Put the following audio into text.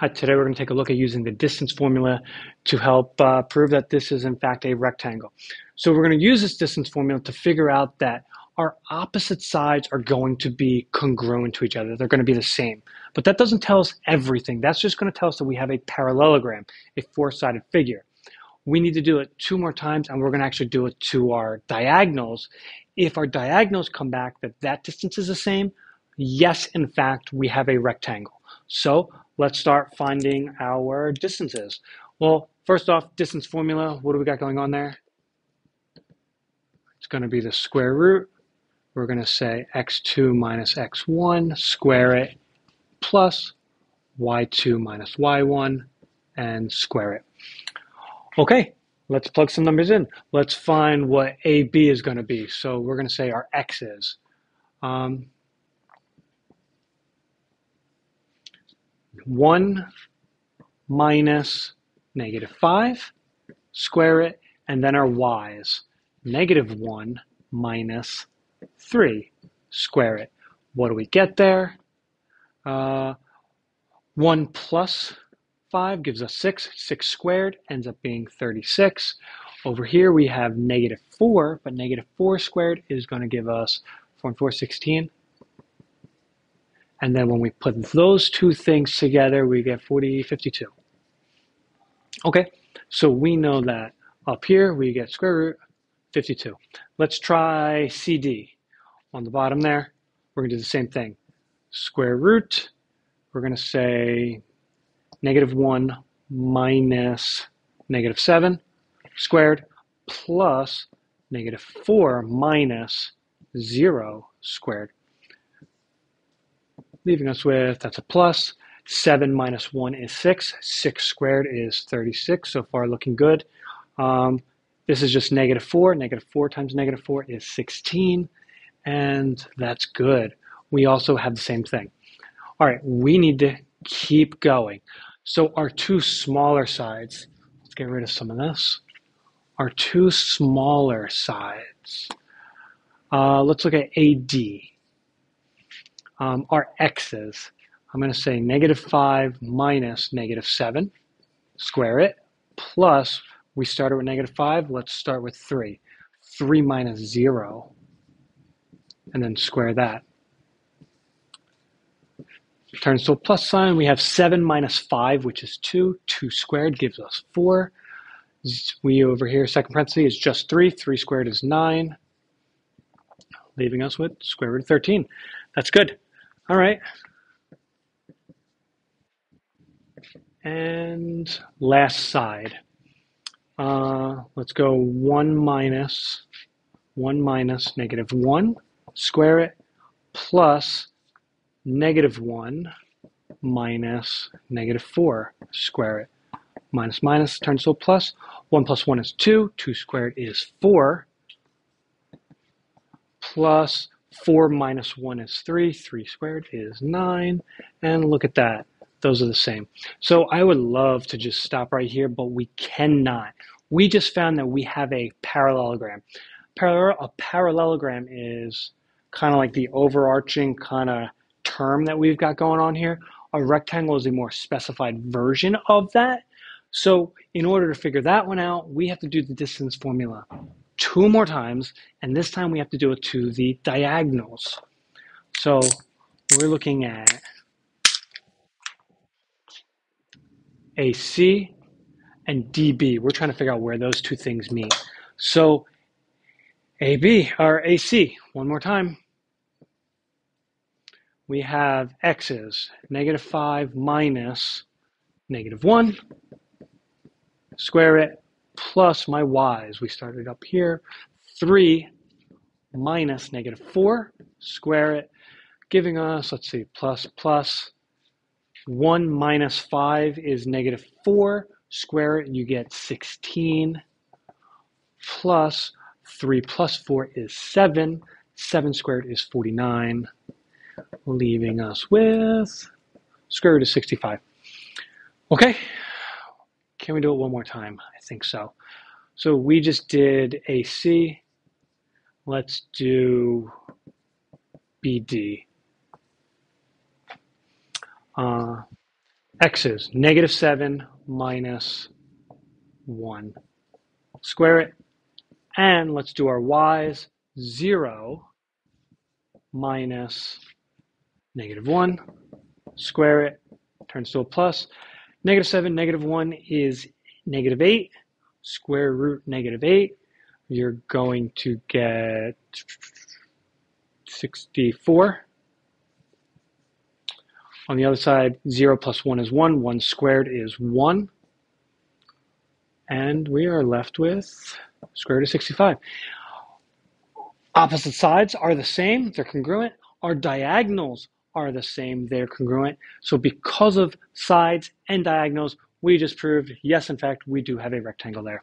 Hi, today we're going to take a look at using the distance formula to help uh, prove that this is in fact a rectangle. So we're going to use this distance formula to figure out that our opposite sides are going to be congruent to each other. They're going to be the same. But that doesn't tell us everything. That's just going to tell us that we have a parallelogram, a four-sided figure. We need to do it two more times, and we're going to actually do it to our diagonals. If our diagonals come back that that distance is the same, yes, in fact, we have a rectangle. So let's start finding our distances. Well, first off, distance formula, what do we got going on there? It's going to be the square root. We're going to say x2 minus x1, square it, plus y2 minus y1, and square it. Okay, let's plug some numbers in. Let's find what AB is going to be. So we're going to say our x is. Um, 1 minus negative 5, square it, and then our y's. Negative 1 minus 3, square it. What do we get there? Uh, 1 plus 5 gives us 6. 6 squared ends up being 36. Over here we have negative 4, but negative 4 squared is going to give us 4 and 4, 16. And then when we put those two things together, we get 40, 52. Okay, so we know that up here we get square root 52. Let's try CD. On the bottom there, we're going to do the same thing. Square root, we're going to say negative 1 minus negative 7 squared plus negative 4 minus 0 squared leaving us with, that's a plus. 7 minus 1 is 6. 6 squared is 36. So far, looking good. Um, this is just negative 4. Negative 4 times negative 4 is 16. And that's good. We also have the same thing. All right, we need to keep going. So our two smaller sides, let's get rid of some of this. Our two smaller sides. Uh, let's look at AD um, x's. I'm going to say negative 5 minus negative 7, square it, plus, we started with negative 5, let's start with 3. 3 minus 0, and then square that. Turns to a plus sign. We have 7 minus 5, which is 2. 2 squared gives us 4. We over here, second parenthesis, is just 3. 3 squared is 9, leaving us with square root of 13. That's good. All right. And last side. Uh, let's go 1 minus 1 minus negative 1, square it, plus negative 1 minus negative 4, square it. Minus minus turns to a plus. 1 plus 1 is 2. 2 squared is 4. Plus 4 minus 1 is 3. 3 squared is 9. And look at that. Those are the same. So I would love to just stop right here, but we cannot. We just found that we have a parallelogram. a parallelogram is kind of like the overarching kind of term that we've got going on here. A rectangle is a more specified version of that. So in order to figure that one out, we have to do the distance formula two more times, and this time we have to do it to the diagonals. So we're looking at AC and DB. We're trying to figure out where those two things meet. So AB or AC, one more time. We have x's, negative 5 minus negative 1. Square it, plus my y's. We started up here. 3 minus negative 4, square it, giving us, let's see, plus plus 1 minus 5 is negative 4, square it, and you get 16, plus 3 plus 4 is 7, 7 squared is 49, leaving us with square root of 65. Okay, can we do it one more time? I think so. So we just did AC. Let's do BD. Uh, x is negative 7 minus 1. Square it. And let's do our y's. 0 minus negative 1. Square it. Turns to a plus. Negative 7, negative 1 is negative 8. Square root negative 8. You're going to get 64. On the other side, 0 plus 1 is 1. 1 squared is 1. And we are left with square root of 65. Opposite sides are the same. They're congruent. Our diagonals are the same. They're congruent. So because of sides and diagonals, we just proved, yes, in fact, we do have a rectangle there.